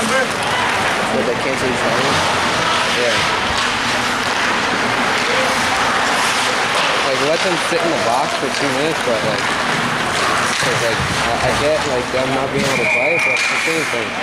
But they cancel each other? Yeah. Like, let them sit in the box for two minutes, but like, cause like, I, I get like them not being able to play, but it's the same thing.